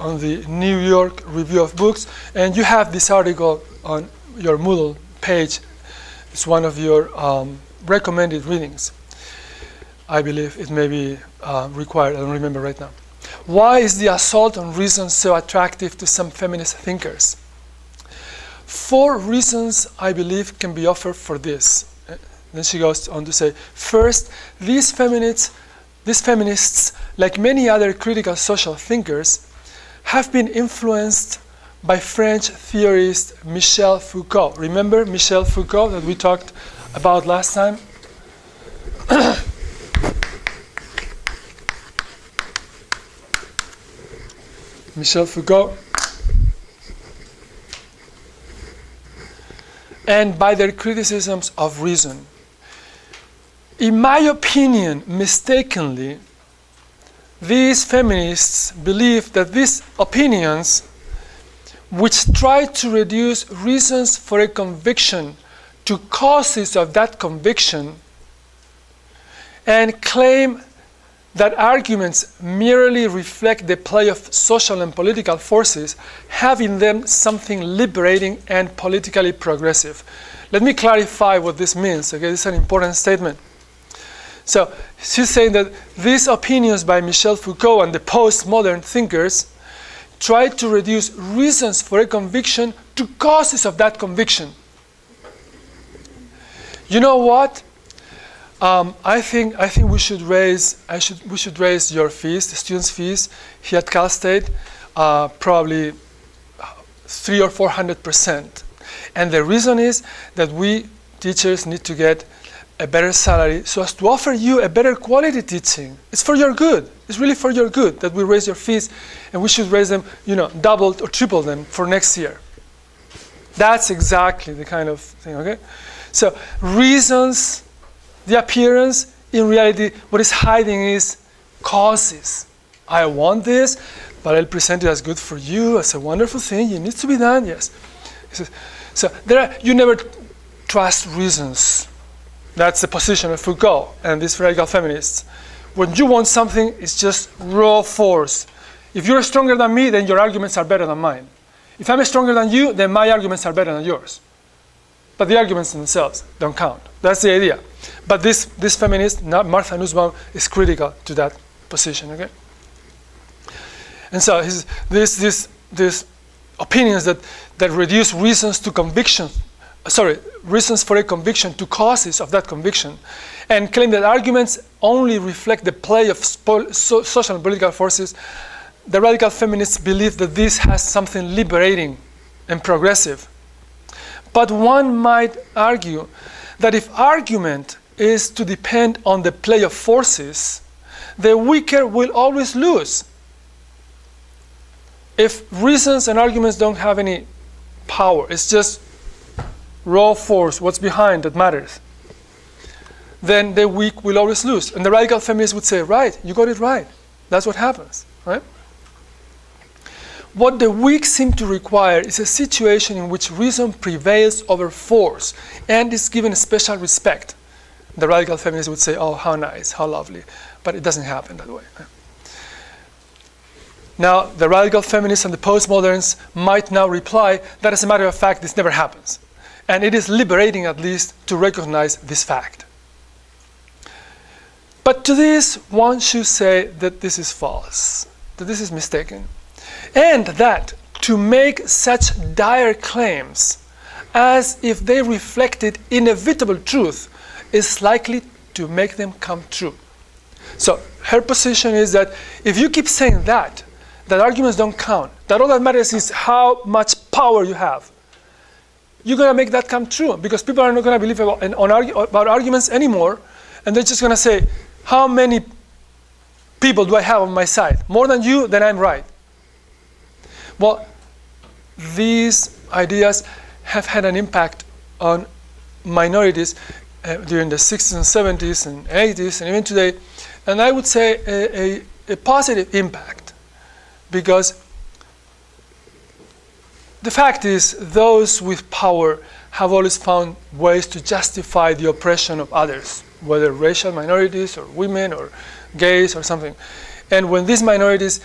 on the New York Review of Books, and you have this article on your Moodle page. It's one of your um, recommended readings. I believe it may be uh, required, I don't remember right now. Why is the assault on reason so attractive to some feminist thinkers? Four reasons I believe can be offered for this. Uh, then she goes on to say, first, these feminists, these feminists, like many other critical social thinkers, have been influenced by French theorist Michel Foucault. Remember Michel Foucault that we talked about last time? Michel Foucault. And by their criticisms of reason. In my opinion, mistakenly, these feminists believe that these opinions, which try to reduce reasons for a conviction to causes of that conviction, and claim that arguments merely reflect the play of social and political forces, have in them something liberating and politically progressive. Let me clarify what this means. Okay, this is an important statement. So she's saying that these opinions by Michel Foucault and the postmodern thinkers try to reduce reasons for a conviction to causes of that conviction. You know what? Um, I think I think we should raise I should we should raise your fees, the students' fees here at Cal State, uh, probably three or four hundred percent. And the reason is that we teachers need to get a better salary so as to offer you a better quality teaching. It's for your good. It's really for your good that we raise your fees, and we should raise them, you know, double or triple them for next year. That's exactly the kind of thing. Okay, so reasons the appearance, in reality, what is hiding is causes. I want this, but I'll present it as good for you, as a wonderful thing. It needs to be done, yes. So there are, you never trust reasons. That's the position of Foucault and these radical feminists. When you want something, it's just raw force. If you're stronger than me, then your arguments are better than mine. If I'm stronger than you, then my arguments are better than yours. But the arguments themselves don't count. That's the idea. But this, this feminist, Martha Nussbaum, is critical to that position, okay? And so his, this, this, this opinions that, that reduce reasons to conviction, sorry, reasons for a conviction to causes of that conviction, and claim that arguments only reflect the play of so, social and political forces, the radical feminists believe that this has something liberating and progressive. But one might argue that if argument is to depend on the play of forces, the weaker will always lose. If reasons and arguments don't have any power, it's just raw force, what's behind that matters, then the weak will always lose. And the radical feminists would say, right, you got it right. That's what happens, right? What the weak seem to require is a situation in which reason prevails over force and is given special respect the radical feminists would say, oh, how nice, how lovely. But it doesn't happen that way. Now, the radical feminists and the postmoderns might now reply that, as a matter of fact, this never happens. And it is liberating, at least, to recognize this fact. But to this, one should say that this is false, that this is mistaken, and that to make such dire claims as if they reflected inevitable truth is likely to make them come true. So her position is that if you keep saying that, that arguments don't count, that all that matters is how much power you have, you're going to make that come true because people are not going to believe about, argu about arguments anymore, and they're just going to say, how many people do I have on my side? More than you, then I'm right. Well, these ideas have had an impact on minorities uh, during the 60s and 70s and 80s and even today, and I would say a, a, a positive impact because the fact is those with power have always found ways to justify the oppression of others, whether racial minorities or women or gays or something. And when these minorities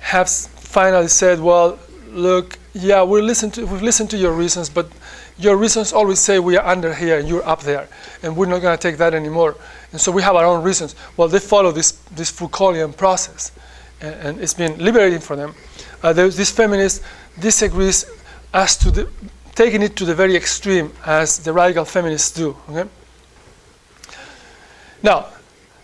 have finally said, well, look, yeah, we listen to, we've listened to your reasons, but your reasons always say we are under here and you're up there, and we're not going to take that anymore. And so we have our own reasons. Well, they follow this, this Foucaultian process, and, and it's been liberating for them. Uh, this feminist disagrees as to the, taking it to the very extreme as the radical feminists do. Okay? Now,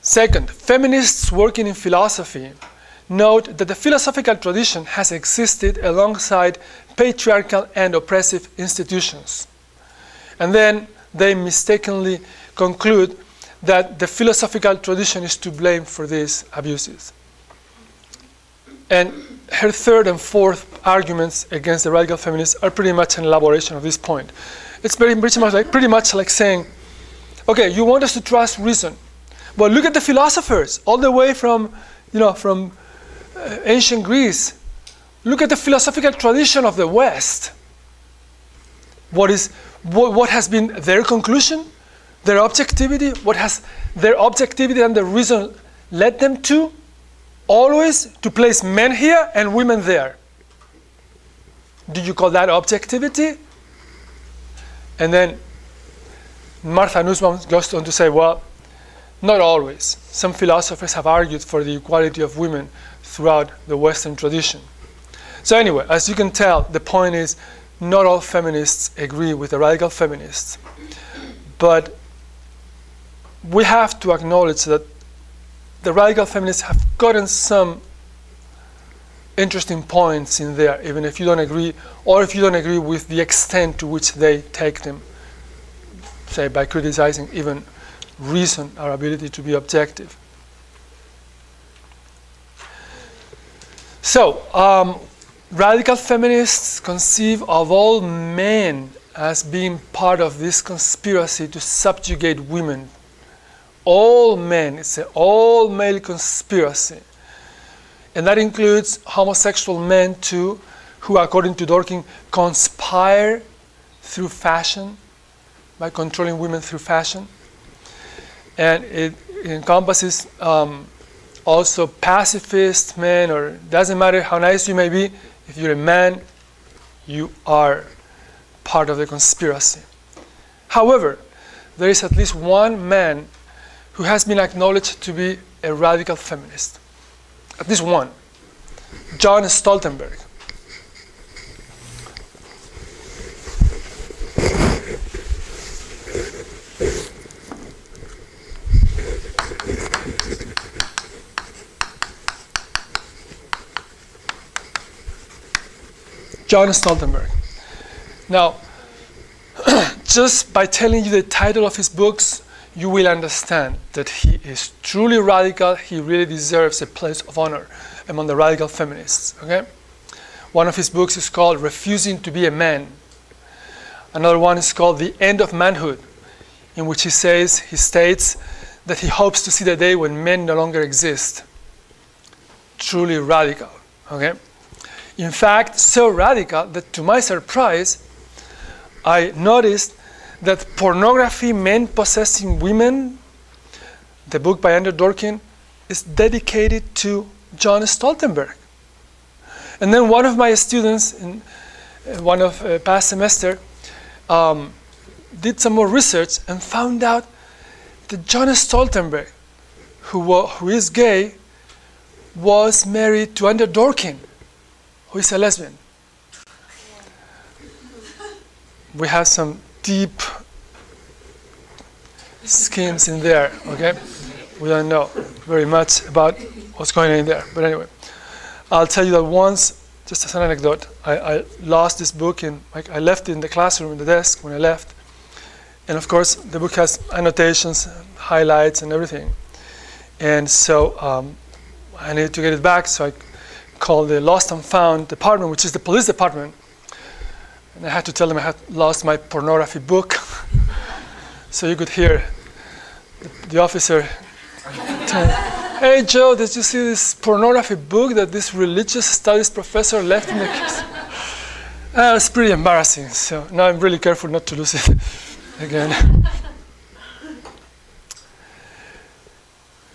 second, feminists working in philosophy note that the philosophical tradition has existed alongside patriarchal and oppressive institutions. And then they mistakenly conclude that the philosophical tradition is to blame for these abuses. And her third and fourth arguments against the radical feminists are pretty much an elaboration of this point. It's very pretty much like pretty much like saying, okay, you want us to trust reason, but look at the philosophers all the way from, you know, from uh, ancient Greece. Look at the philosophical tradition of the West. What is what, what has been their conclusion, their objectivity? What has their objectivity and the reason led them to? always to place men here and women there. Do you call that objectivity? And then Martha Nussbaum goes on to say, well, not always. Some philosophers have argued for the equality of women throughout the Western tradition. So, anyway, as you can tell, the point is not all feminists agree with the radical feminists. But we have to acknowledge that the radical feminists have gotten some interesting points in there, even if you don't agree, or if you don't agree with the extent to which they take them, say by criticizing even reason, our ability to be objective. So, um, radical feminists conceive of all men as being part of this conspiracy to subjugate women all men. It's an all male conspiracy. And that includes homosexual men too, who, according to Dworkin, conspire through fashion, by controlling women through fashion. And it, encompasses um, also pacifist men, or doesn't matter how nice you may be, if you're a man, you are part of the conspiracy. However, there is at least one man who has been acknowledged to be a radical feminist. At least one. John Stoltenberg. John Stoltenberg. Now, just by telling you the title of his books, you will understand that he is truly radical. He really deserves a place of honor among the radical feminists. Okay? One of his books is called Refusing to be a Man. Another one is called The End of Manhood, in which he says, he states that he hopes to see the day when men no longer exist. Truly radical. Okay? In fact, so radical that to my surprise, I noticed that pornography, men possessing women, the book by Andrea Dworkin, is dedicated to John Stoltenberg. And then one of my students in one of uh, past semester um, did some more research and found out that John Stoltenberg, who, who is gay, was married to Andrea Dworkin, who is a lesbian. We have some deep schemes in there, okay? We don't know very much about what's going on in there. But anyway, I'll tell you that once, just as an anecdote, I, I lost this book and I left it in the classroom in the desk when I left. And of course, the book has annotations, highlights, and everything. And so um, I needed to get it back, so I called the Lost and Found department, which is the police department, and I had to tell them I had lost my pornography book. so you could hear the, the officer tell, Hey Joe, did you see this pornography book that this religious studies professor left in the case? Uh, it's pretty embarrassing. So now I'm really careful not to lose it again.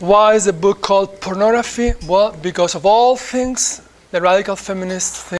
Why is the book called pornography? Well, because of all things the radical feminists think